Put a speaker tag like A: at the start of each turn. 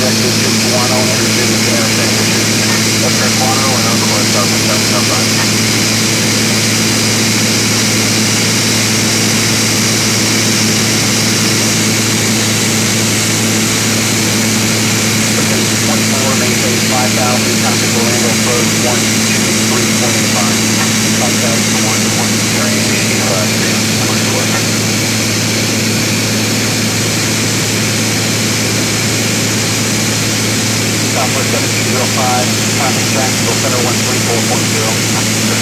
A: Gracias. November 1705, traffic Jacksonville Center 124.0.